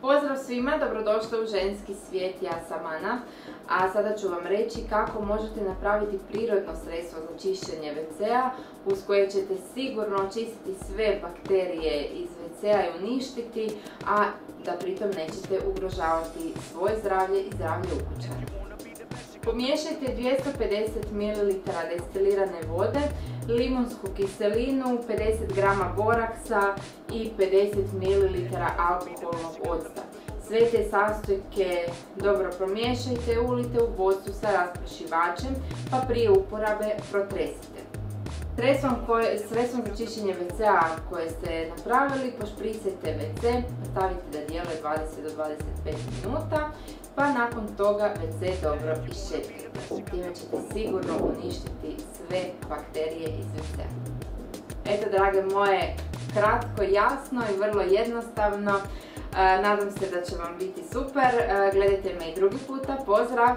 Pozdrav svima, dobrodošli u ženski svijet, ja sam Ana. A sada ću vam reći kako možete napraviti prirodno sredstvo za čišćenje WC-a uz koje ćete sigurno očistiti sve bakterije iz WC-a i uništiti, a da pritom nećete ugrožavati svoje zdravlje i zdravlje ukućana. Pomiješajte 250 ml destilirane vode, limonsku kiselinu, 50 g boraksa i 50 ml alkoholnog octa. Sve te sastojke dobro promiješajte, ulite u bocu sa rasprašivačem pa prije uporabe protresite. Sredstvom za čišćenje WC-a koje ste napravili, pošpricajte WC, stavite da djeluje 20 do 25 minuta, pa nakon toga WC dobro iščepite. Time ćete sigurno uništiti sve bakterije iz WC-a. Eto, drage moje, kratko, jasno i vrlo jednostavno. E, nadam se da će vam biti super. E, gledajte me i drugi puta. Pozdrav!